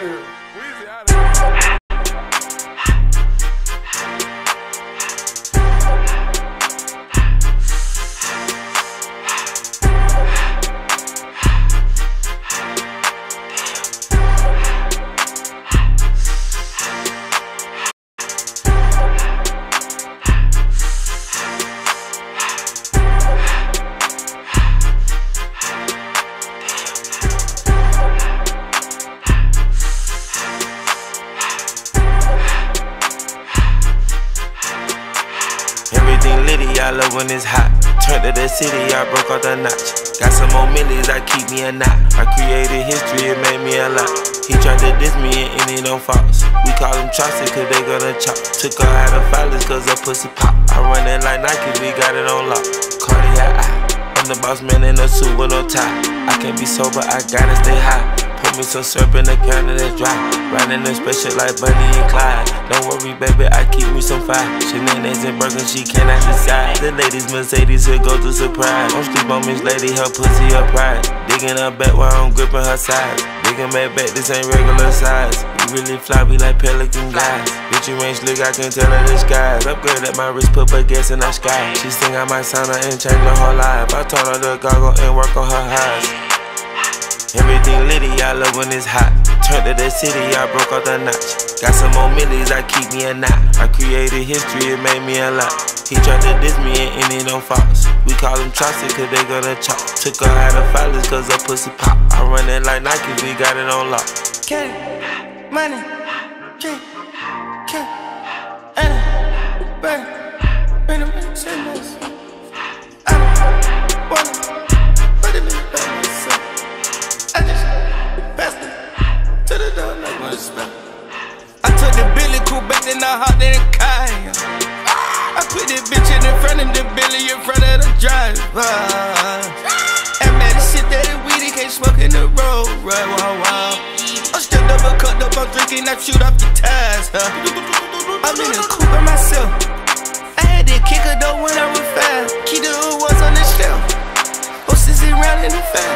out Everything litty, I love when it's hot. Turned to the city, I broke off the notch. Got some more millies, I keep me a knot. I created history, it made me a lot. He tried to diss me and any no faults. We call them chopsticks cause they gonna chop. Took her out of filers cause her pussy pop. I run it like Nike, we got it on lock. Cardiac. I'm the boss man in a suit with no tie. I can't be sober, I gotta stay high. Put me some syrup in the counter that's dry. Riding the special like Bonnie and Clyde. Don't worry, baby, I keep me some fire. Shenanigans and burgers, she cannot decide. The ladies Mercedes here go to surprise. Don't sleep on Miss Lady, her pussy her pride. Digging her back while I'm gripping her sides. Digging back back, this ain't regular size. You really fly, we like pelican guys. Bitch, you ain't slick, I can tell her skies. Upgrade at my wrist, put her gas in the sky. She think I might sign her and change her whole life. I told her to goggle and work on her eyes. Everything litty, I love when it's hot. Turned to the city, I broke off the notch. Got some more millies, I keep me a knot. I created history, it made me a lot. He tried to diss me and any no faults. We call them chopsticks cause they gonna chop. Took her out of filers cause her pussy pop. I run it like Nike, we got it on lock. Get money, drink, get, cool back, then I hopped in the car. I put this bitch in the front of the Billy in front of the driver. And man, this shit that is weed, he can't smoke in the road, right? Wow, wow. I'm still double cut up, I'm drinking, I shoot off the tires, huh? I'm in the coupe by myself. I had to kick her though when I was fast. Keep the was on the shelf. Horses around in the fan.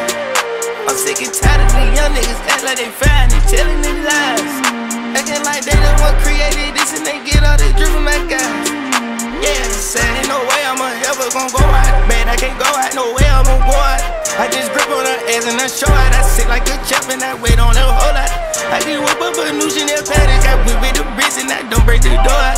I'm sick and tired of these young niggas act like they fine and telling them lies. Acting like they the one created this and they get all this drip from my guys. Yeah, saying ain't no way I'ma ever gon' go out. Man, I can't go out, no way I'm gon' go out. I just grip on her ass and I show out. I sit like a champ and I wait on her whole lot. I just whip up a new Chanel pattern, got whip with the bricks and I don't break the door